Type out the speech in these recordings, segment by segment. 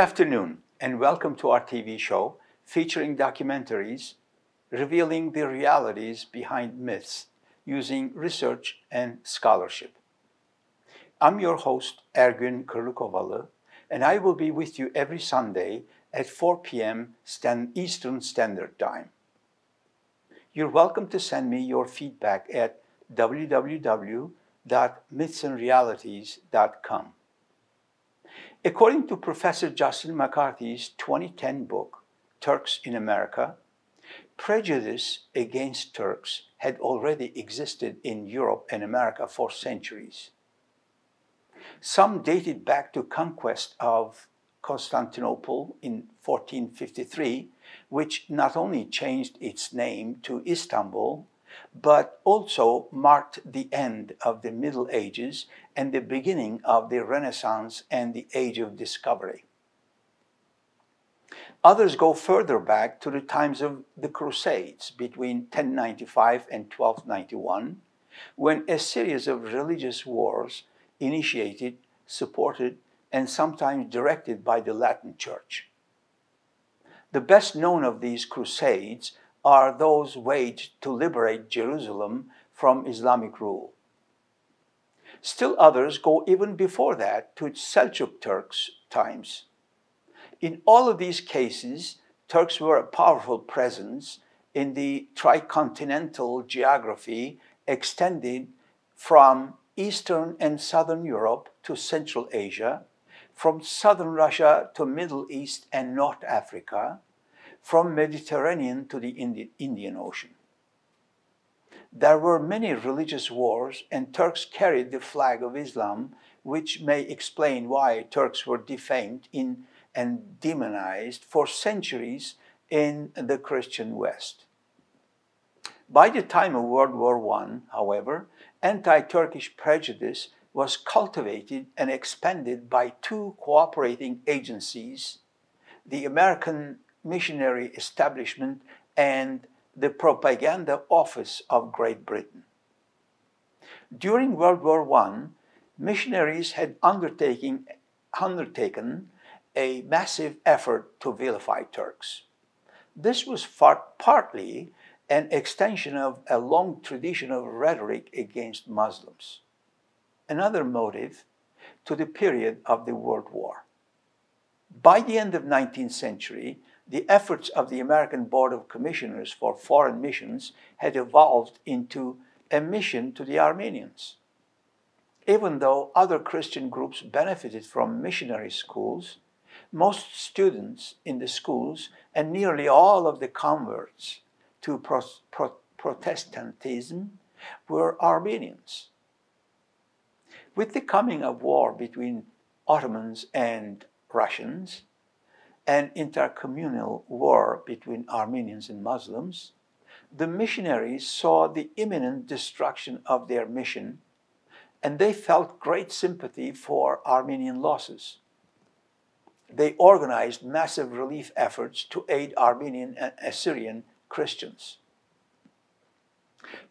afternoon, and welcome to our TV show featuring documentaries revealing the realities behind myths using research and scholarship. I'm your host, Ergün Kırlıkovalı, and I will be with you every Sunday at 4 p.m. Eastern Standard Time. You're welcome to send me your feedback at www.mythsandrealities.com. According to Professor Justin McCarthy's 2010 book, Turks in America, prejudice against Turks had already existed in Europe and America for centuries. Some dated back to conquest of Constantinople in 1453, which not only changed its name to Istanbul, but also marked the end of the Middle Ages and the beginning of the Renaissance and the Age of Discovery. Others go further back to the times of the Crusades between 1095 and 1291, when a series of religious wars initiated, supported, and sometimes directed by the Latin Church. The best known of these crusades are those waged to liberate Jerusalem from Islamic rule. Still others go even before that to Seljuk Turks' times. In all of these cases, Turks were a powerful presence in the tricontinental geography extended from Eastern and Southern Europe to Central Asia from southern Russia to Middle East and North Africa, from Mediterranean to the Indian Ocean. There were many religious wars, and Turks carried the flag of Islam, which may explain why Turks were defamed in, and demonized for centuries in the Christian West. By the time of World War I, however, anti Turkish prejudice was cultivated and expanded by two cooperating agencies the American Missionary Establishment and the Propaganda Office of Great Britain. During World War I, missionaries had undertaken, undertaken a massive effort to vilify Turks. This was far, partly an extension of a long tradition of rhetoric against Muslims another motive to the period of the World War. By the end of 19th century, the efforts of the American Board of Commissioners for Foreign Missions had evolved into a mission to the Armenians. Even though other Christian groups benefited from missionary schools, most students in the schools and nearly all of the converts to pro- pro- Protestantism were Armenians. With the coming of war between Ottomans and Russians, and intercommunal war between Armenians and Muslims, the missionaries saw the imminent destruction of their mission and they felt great sympathy for Armenian losses. They organized massive relief efforts to aid Armenian and Assyrian Christians.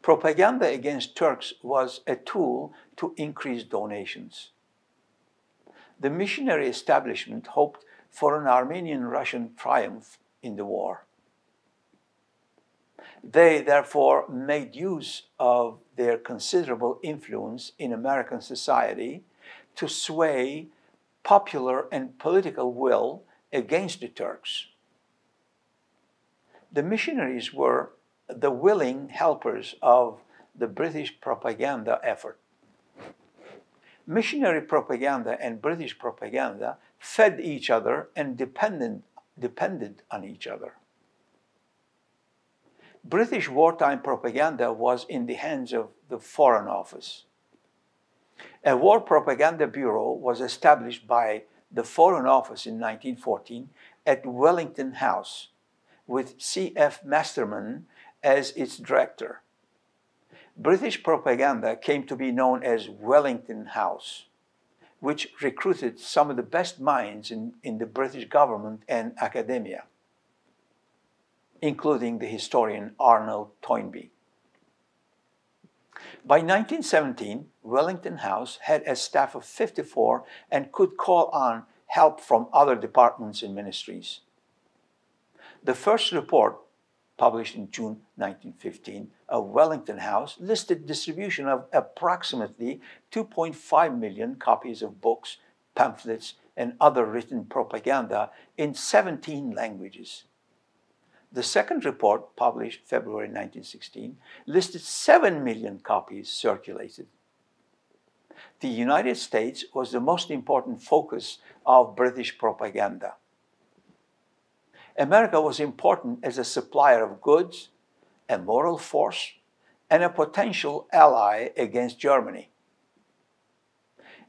Propaganda against Turks was a tool to increase donations. The missionary establishment hoped for an Armenian Russian triumph in the war. They therefore made use of their considerable influence in American society to sway popular and political will against the Turks. The missionaries were the willing helpers of the British propaganda effort. Missionary propaganda and British propaganda fed each other and depended, depended on each other. British wartime propaganda was in the hands of the Foreign Office. A war propaganda bureau was established by the Foreign Office in 1914 at Wellington House with C.F. Masterman as its director. British propaganda came to be known as Wellington House, which recruited some of the best minds in, in the British government and academia, including the historian Arnold Toynbee. By 1917, Wellington House had a staff of 54 and could call on help from other departments and ministries. The first report, published in June 1915, of Wellington House listed distribution of approximately 2.5 million copies of books, pamphlets, and other written propaganda in 17 languages. The second report, published February 1916, listed 7 million copies circulated. The United States was the most important focus of British propaganda. America was important as a supplier of goods, a moral force, and a potential ally against Germany.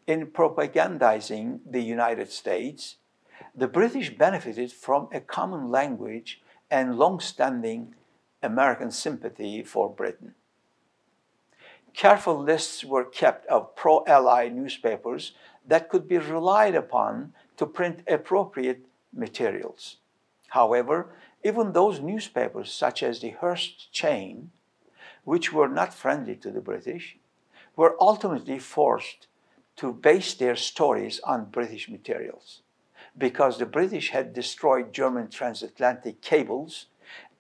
In propagandizing the United States, the British benefited from a common language and long-standing American sympathy for Britain. Careful lists were kept of pro-Ally newspapers that could be relied upon to print appropriate materials. However, even those newspapers, such as the Hearst chain, which were not friendly to the British, were ultimately forced to base their stories on British materials because the British had destroyed German transatlantic cables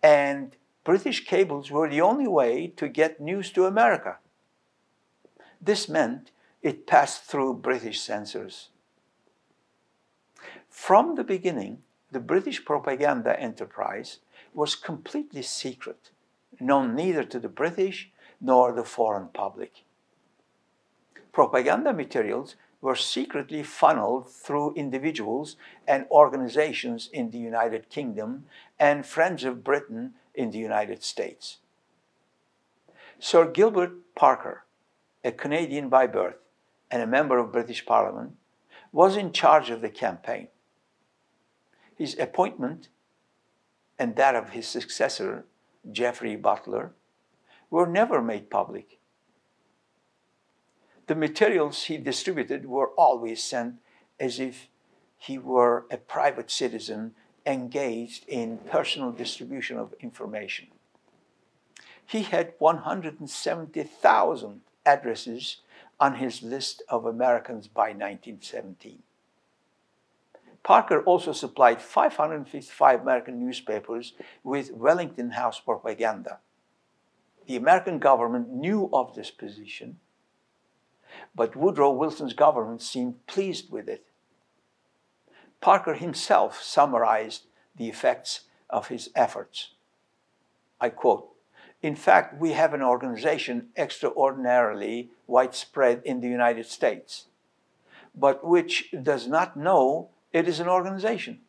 and British cables were the only way to get news to America. This meant it passed through British censors. From the beginning, the British propaganda enterprise was completely secret, known neither to the British nor the foreign public. Propaganda materials were secretly funneled through individuals and organizations in the United Kingdom and Friends of Britain in the United States. Sir Gilbert Parker, a Canadian by birth and a member of British Parliament, was in charge of the campaign. His appointment and that of his successor, Geoffrey Butler, were never made public. The materials he distributed were always sent as if he were a private citizen engaged in personal distribution of information. He had 170,000 addresses on his list of Americans by 1917. Parker also supplied 555 American newspapers with Wellington House propaganda. The American government knew of this position, but Woodrow Wilson's government seemed pleased with it. Parker himself summarized the effects of his efforts. I quote, in fact, we have an organization extraordinarily widespread in the United States, but which does not know it is an organization.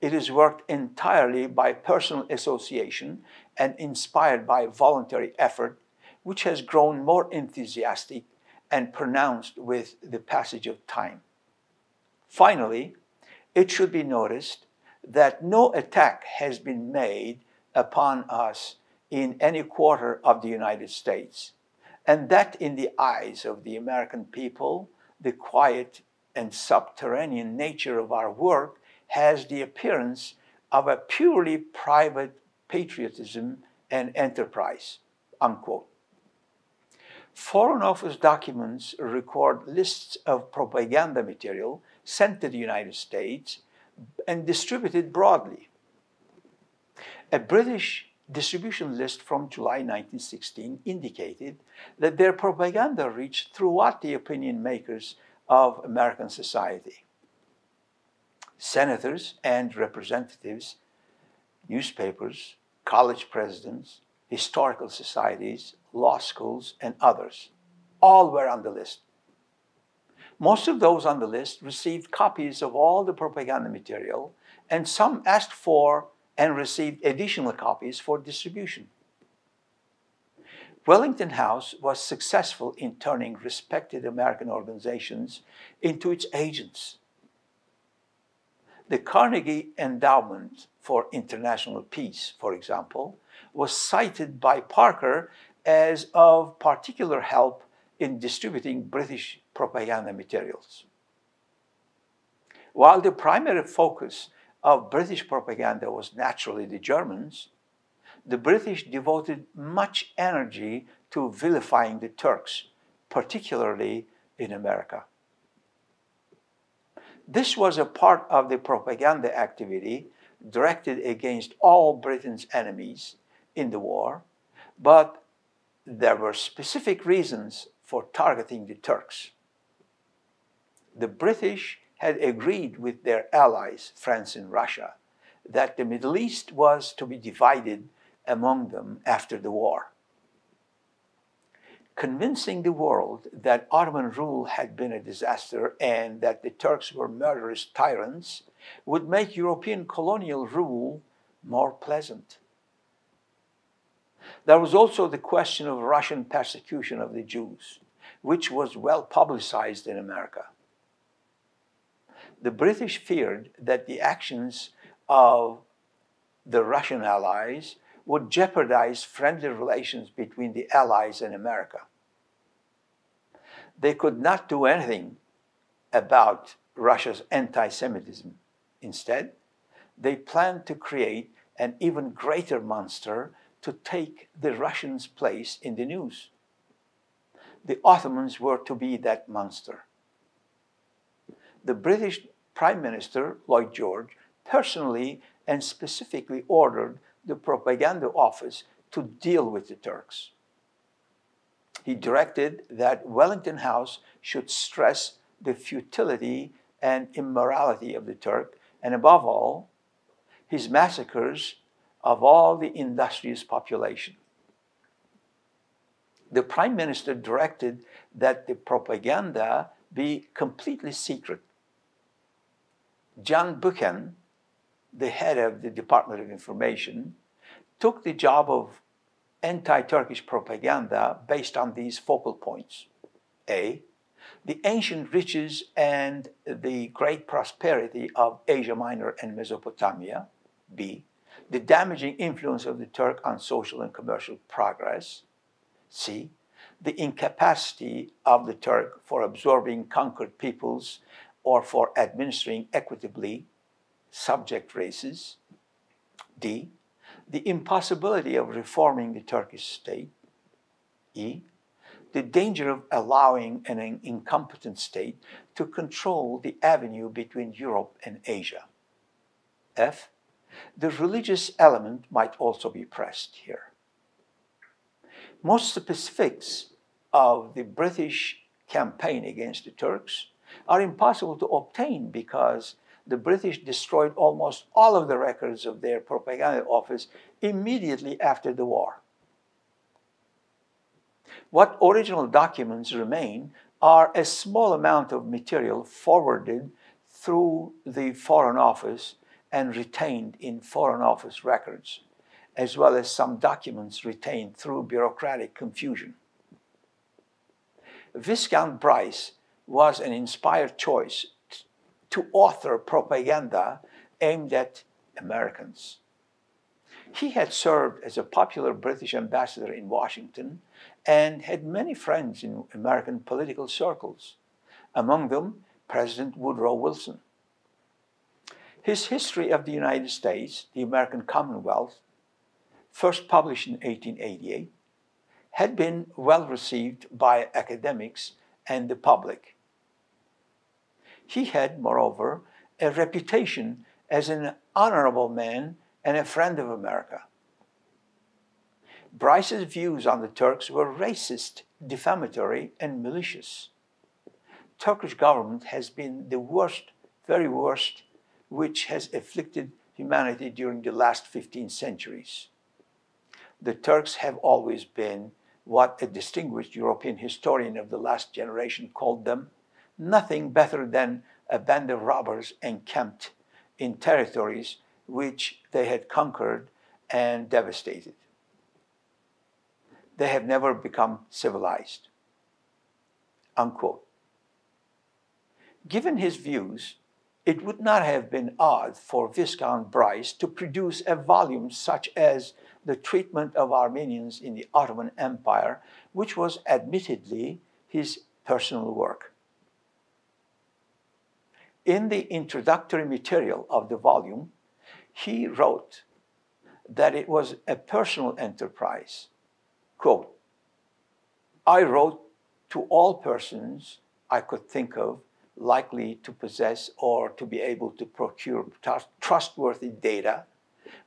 It is worked entirely by personal association and inspired by voluntary effort, which has grown more enthusiastic and pronounced with the passage of time. Finally, it should be noticed that no attack has been made upon us in any quarter of the United States, and that in the eyes of the American people, the quiet and subterranean nature of our work has the appearance of a purely private patriotism and enterprise. Unquote. Foreign Office documents record lists of propaganda material sent to the United States and distributed broadly. A British distribution list from July 1916 indicated that their propaganda reached throughout the opinion makers of American society. Senators and representatives, newspapers, college presidents, historical societies, law schools, and others all were on the list. Most of those on the list received copies of all the propaganda material, and some asked for and received additional copies for distribution. Wellington House was successful in turning respected American organizations into its agents. The Carnegie Endowment for International Peace, for example, was cited by Parker as of particular help in distributing British propaganda materials. While the primary focus of British propaganda was naturally the Germans, the British devoted much energy to vilifying the Turks, particularly in America. This was a part of the propaganda activity directed against all Britain's enemies in the war, but there were specific reasons for targeting the Turks. The British had agreed with their allies, France and Russia, that the Middle East was to be divided among them after the war. Convincing the world that Ottoman rule had been a disaster and that the Turks were murderous tyrants would make European colonial rule more pleasant. There was also the question of Russian persecution of the Jews, which was well publicized in America. The British feared that the actions of the Russian allies would jeopardize friendly relations between the Allies and America. They could not do anything about Russia's anti Semitism. Instead, they planned to create an even greater monster to take the Russians' place in the news. The Ottomans were to be that monster. The British Prime Minister, Lloyd George, personally and specifically ordered the propaganda office to deal with the Turks. He directed that Wellington House should stress the futility and immorality of the Turk, and above all, his massacres of all the industrious population. The Prime Minister directed that the propaganda be completely secret. John Buchan, the head of the Department of Information, took the job of anti Turkish propaganda based on these focal points. A. The ancient riches and the great prosperity of Asia Minor and Mesopotamia. B. The damaging influence of the Turk on social and commercial progress. C. The incapacity of the Turk for absorbing conquered peoples or for administering equitably subject races. D. The impossibility of reforming the Turkish state. E. The danger of allowing an incompetent state to control the avenue between Europe and Asia. F. The religious element might also be pressed here. Most specifics of the British campaign against the Turks are impossible to obtain because the British destroyed almost all of the records of their propaganda office immediately after the war. What original documents remain are a small amount of material forwarded through the Foreign Office and retained in Foreign Office records, as well as some documents retained through bureaucratic confusion. Viscount Bryce was an inspired choice to author propaganda aimed at Americans. He had served as a popular British ambassador in Washington and had many friends in American political circles, among them President Woodrow Wilson. His History of the United States, the American Commonwealth, first published in 1888, had been well received by academics and the public. He had, moreover, a reputation as an honorable man and a friend of America. Bryce's views on the Turks were racist, defamatory, and malicious. Turkish government has been the worst, very worst, which has afflicted humanity during the last 15 centuries. The Turks have always been what a distinguished European historian of the last generation called them nothing better than a band of robbers encamped in territories which they had conquered and devastated. They have never become civilized. Unquote. Given his views, it would not have been odd for Viscount Bryce to produce a volume such as The Treatment of Armenians in the Ottoman Empire, which was admittedly his personal work. In the introductory material of the volume, he wrote that it was a personal enterprise. Quote, I wrote to all persons I could think of likely to possess or to be able to procure trustworthy data,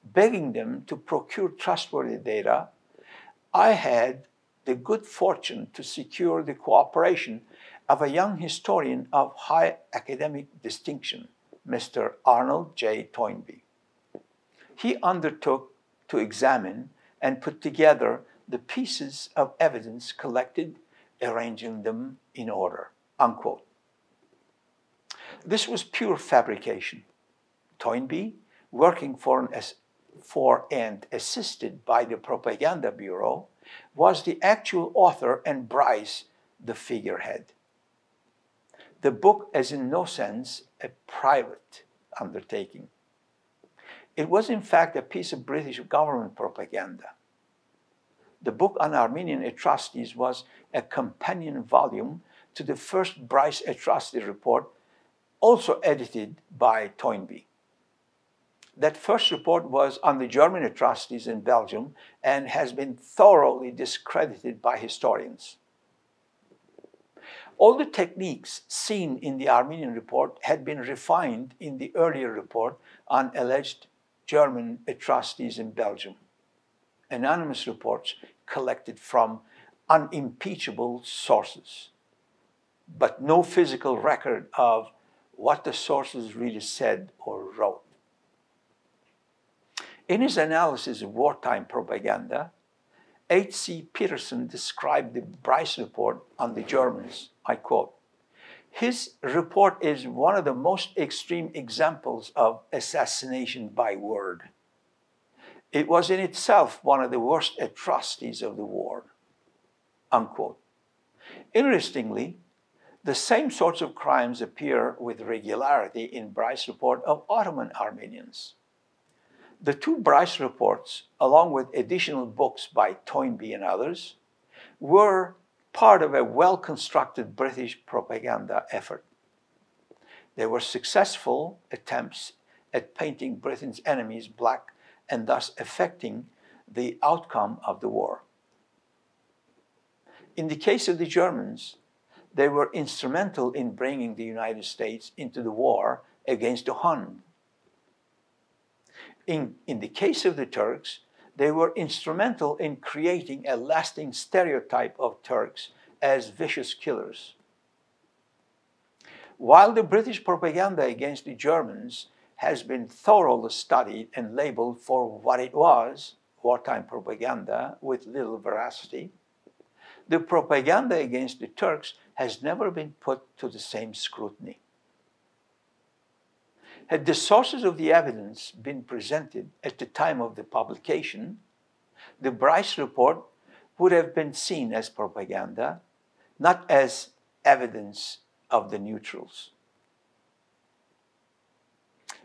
begging them to procure trustworthy data, I had the good fortune to secure the cooperation of a young historian of high academic distinction, Mr. Arnold J. Toynbee. He undertook to examine and put together the pieces of evidence collected, arranging them in order. Unquote. This was pure fabrication. Toynbee, working for, an, for and assisted by the Propaganda Bureau, was the actual author and Bryce the figurehead. The book is in no sense a private undertaking. It was in fact a piece of British government propaganda. The book on Armenian atrocities was a companion volume to the first Bryce atrocity report, also edited by Toynbee. That first report was on the German atrocities in Belgium and has been thoroughly discredited by historians. All the techniques seen in the Armenian report had been refined in the earlier report on alleged German atrocities in Belgium. Anonymous reports collected from unimpeachable sources, but no physical record of what the sources really said or wrote. In his analysis of wartime propaganda, H.C. Peterson described the Bryce report on the Germans. I quote, his report is one of the most extreme examples of assassination by word. It was in itself one of the worst atrocities of the war. Unquote. Interestingly, the same sorts of crimes appear with regularity in Bryce report of Ottoman Armenians. The two Bryce reports, along with additional books by Toynbee and others, were part of a well constructed British propaganda effort. They were successful attempts at painting Britain's enemies black and thus affecting the outcome of the war. In the case of the Germans, they were instrumental in bringing the United States into the war against the Hun in, in the case of the Turks, they were instrumental in creating a lasting stereotype of Turks as vicious killers. While the British propaganda against the Germans has been thoroughly studied and labeled for what it was, wartime propaganda with little veracity, the propaganda against the Turks has never been put to the same scrutiny. Had the sources of the evidence been presented at the time of the publication, the Bryce report would have been seen as propaganda, not as evidence of the neutrals.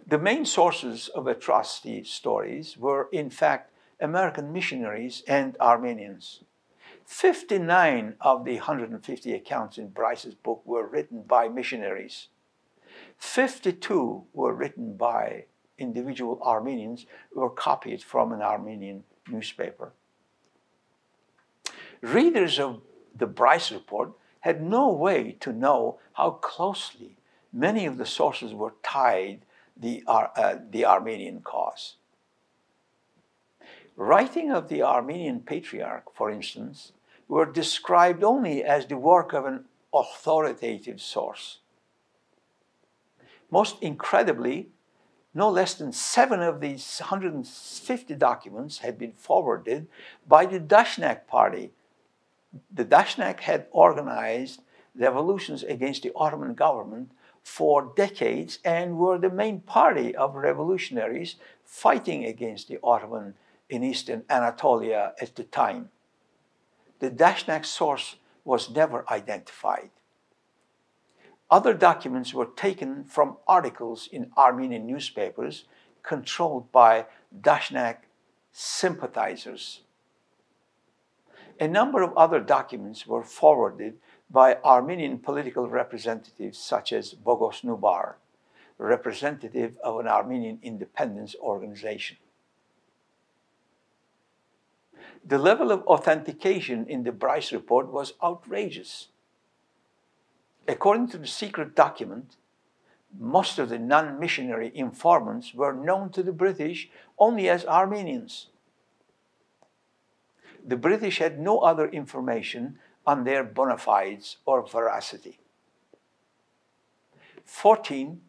The main sources of atrocity stories were, in fact, American missionaries and Armenians. 59 of the 150 accounts in Bryce's book were written by missionaries. 52 were written by individual Armenians were copied from an Armenian newspaper. Readers of the Bryce report had no way to know how closely many of the sources were tied the, uh, the Armenian cause. Writing of the Armenian patriarch, for instance, were described only as the work of an authoritative source. Most incredibly, no less than seven of these 150 documents had been forwarded by the Dashnak party. The Dashnak had organized revolutions against the Ottoman government for decades and were the main party of revolutionaries fighting against the Ottoman in eastern Anatolia at the time. The Dashnak source was never identified. Other documents were taken from articles in Armenian newspapers controlled by Dashnak sympathizers. A number of other documents were forwarded by Armenian political representatives such as Bogos Nubar, representative of an Armenian independence organization. The level of authentication in the Bryce report was outrageous. According to the secret document, most of the non missionary informants were known to the British only as Armenians. The British had no other information on their bona fides or veracity. 14,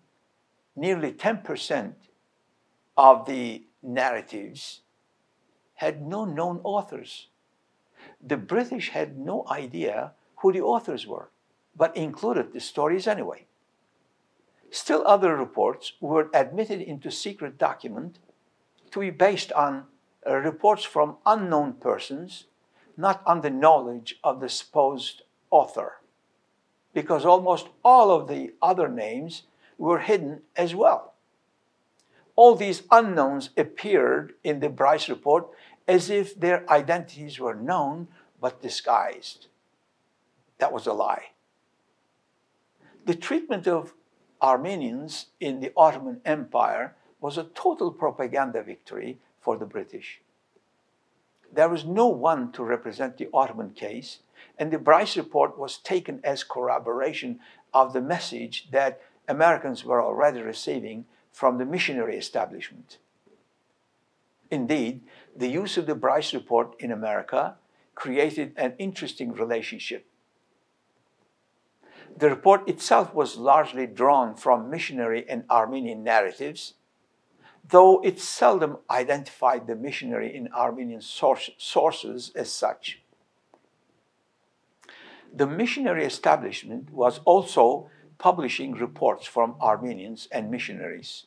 nearly 10% of the narratives had no known authors. The British had no idea who the authors were, but included the stories anyway. Still other reports were admitted into secret document to be based on uh, reports from unknown persons, not on the knowledge of the supposed author, because almost all of the other names were hidden as well. All these unknowns appeared in the Bryce report as if their identities were known but disguised. That was a lie. The treatment of Armenians in the Ottoman Empire was a total propaganda victory for the British. There was no one to represent the Ottoman case, and the Bryce report was taken as corroboration of the message that Americans were already receiving from the missionary establishment. Indeed, the use of the Bryce report in America created an interesting relationship the report itself was largely drawn from missionary and Armenian narratives, though it seldom identified the missionary and Armenian source, sources as such. The missionary establishment was also publishing reports from Armenians and missionaries.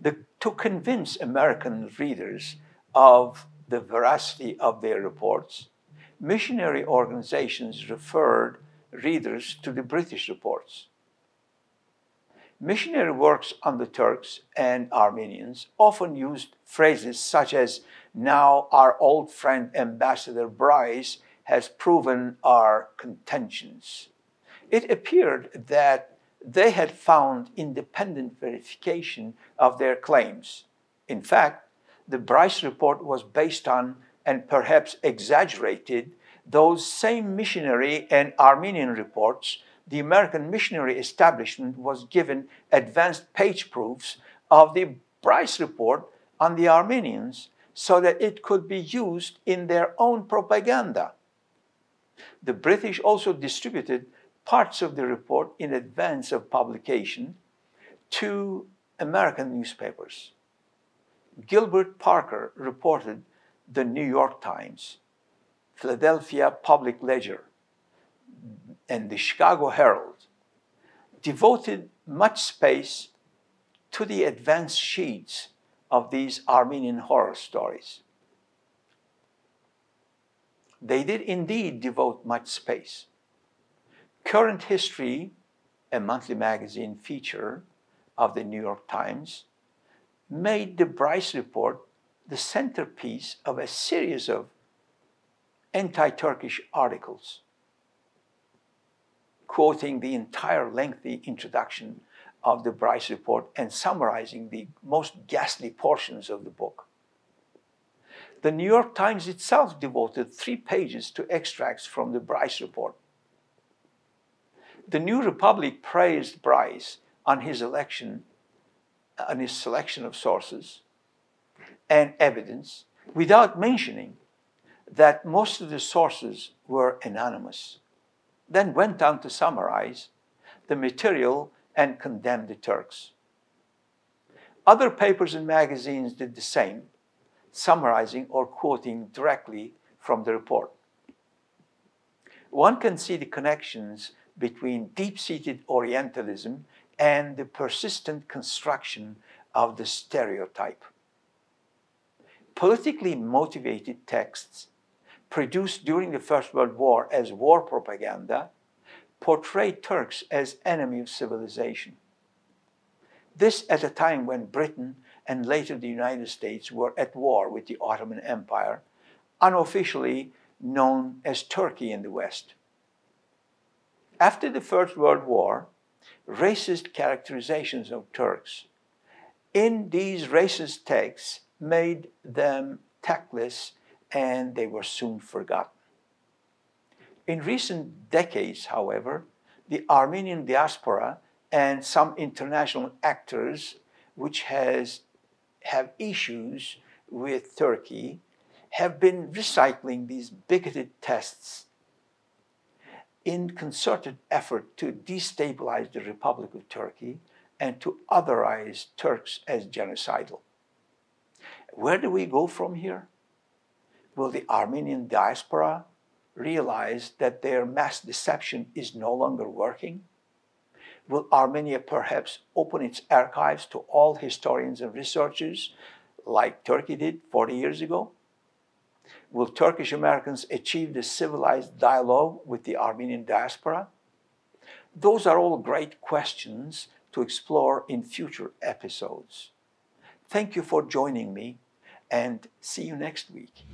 The, to convince American readers of the veracity of their reports, missionary organizations referred readers to the British reports. Missionary works on the Turks and Armenians often used phrases such as, Now our old friend Ambassador Bryce has proven our contentions. It appeared that they had found independent verification of their claims. In fact, the Bryce report was based on and perhaps exaggerated those same missionary and Armenian reports, the American missionary establishment was given advanced page proofs of the Bryce report on the Armenians so that it could be used in their own propaganda. The British also distributed parts of the report in advance of publication to American newspapers. Gilbert Parker reported the New York Times Philadelphia Public Ledger, and the Chicago Herald devoted much space to the advance sheets of these Armenian horror stories. They did indeed devote much space. Current History, a monthly magazine feature of the New York Times, made the Bryce Report the centerpiece of a series of anti Turkish articles, quoting the entire lengthy introduction of the Bryce Report and summarizing the most ghastly portions of the book. The New York Times itself devoted three pages to extracts from the Bryce Report. The New Republic praised Bryce on his election, on his selection of sources and evidence without mentioning that most of the sources were anonymous, then went on to summarize the material and condemn the Turks. Other papers and magazines did the same, summarizing or quoting directly from the report. One can see the connections between deep seated Orientalism and the persistent construction of the stereotype. Politically motivated texts produced during the First World War as war propaganda portrayed Turks as enemy of civilization. This at a time when Britain and later the United States were at war with the Ottoman Empire, unofficially known as Turkey in the West. After the First World War, racist characterizations of Turks in these racist texts made them tactless and they were soon forgotten. In recent decades, however, the Armenian diaspora and some international actors which has have issues with Turkey have been recycling these bigoted tests in concerted effort to destabilize the Republic of Turkey and to otherize Turks as genocidal. Where do we go from here? Will the Armenian diaspora realize that their mass deception is no longer working? Will Armenia perhaps open its archives to all historians and researchers like Turkey did 40 years ago? Will Turkish Americans achieve the civilized dialogue with the Armenian diaspora? Those are all great questions to explore in future episodes. Thank you for joining me and see you next week.